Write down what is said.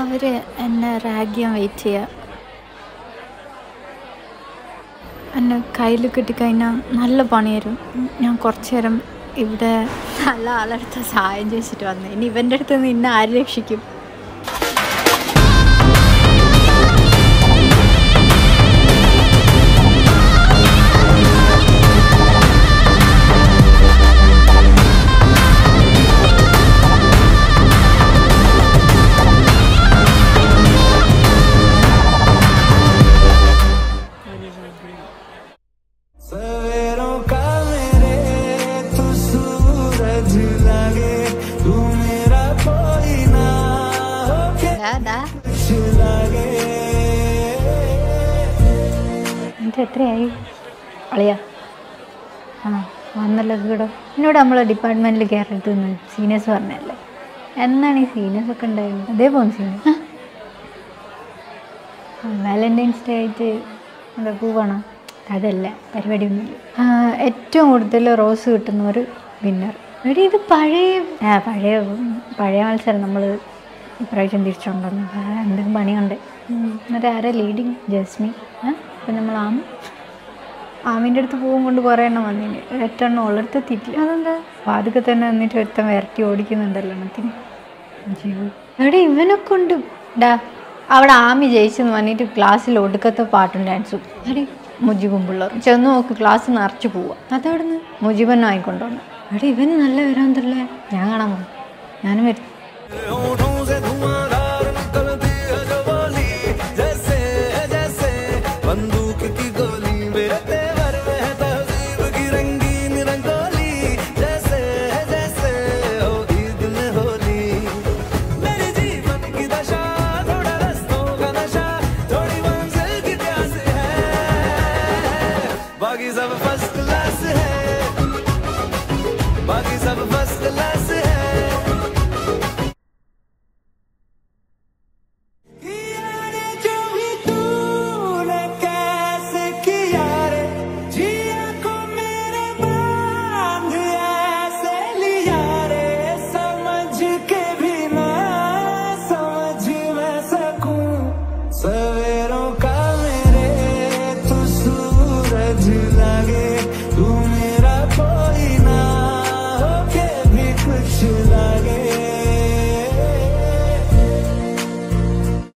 അവർ എന്നെ റാഗ് ചെയ്യാൻ വെയിറ്റ് ചെയ്യുക എന്നെ കയ്യിൽ കിട്ടിക്കഴിഞ്ഞാൽ നല്ല പണി ഞാൻ കുറച്ച് നേരം ഇവിടെ നല്ല ആളടുത്ത് സഹായം ചോദിച്ചിട്ട് വന്നു. ഇനി ഇവന്റെ അടുത്ത് നിന്ന് ഇന്നെ ആര് രക്ഷിക്കും? ദാ എന്നിട്ട് എത്രയായി? അളിയാ. ആ വന്നല്ലോ കൂടോ എന്നോട് നമ്മളെ ഡിപ്പാർട്ട്മെന്റിൽ കയറരുത് എന്ന് സീനിയേഴ്സ് പറഞ്ഞല്ലേ എന്നാണ് ഈ സീനിയേഴ്സ് ഒക്കെ ഉണ്ടായത് അതേ പോകും സീനിയേഴ്സ്. വാലന്റൈൻസ് ഡേ ആയിട്ട് എന്താ പൂവാണോ? അതല്ല പരിപാടിയൊന്നുമില്ല. ഏറ്റവും കൂടുതൽ റോസ് കിട്ടുന്ന ഒരു വിന്നർ ഇവിടെ ഇത് പഴയ പഴയ പഴയ മത്സരം നമ്മൾ ഇപ്രാവശ്യം തിരിച്ചുകൊണ്ടുവന്നു എന്തെങ്കിലും പണിയുണ്ട്. എന്നിട്ട് ആരാ ലീഡിങ് ജസ്മി ആ അപ്പം നമ്മൾ ആമി. ആമിന്റെ അടുത്ത് പോകും കൊണ്ട് കുറേ എണ്ണം വന്നിന്. ഒരെണ്ണം ഉള്ളടുത്ത് എത്തിയിട്ടില്ല. അതെന്താ? വാതിക്കെ തന്നെ വന്നിട്ട് ഒരുത്തൻ വിരട്ടി ഓടിക്കുന്നുണ്ടല്ലോ എണ്ണത്തിന്. അവിടെ ഇവനൊക്കെ ഉണ്ട്. ഡാ അവിടെ ആമി ജയിച്ചെന്ന് പറഞ്ഞിട്ട് ക്ലാസ്സിൽ ഒടുക്കത്തെ പാട്ടും ഡാൻസും. അടി മുജിബും പിള്ളർ ചെന്ന് നോക്ക് ക്ലാസ് നിറച്ച് പോവാം. അതവിടുന്ന്? മുജിബനും ആയിക്കൊണ്ടുവന്നു അവിടെ ഇവന് നല്ല വരാന്തല്ലേ 진하게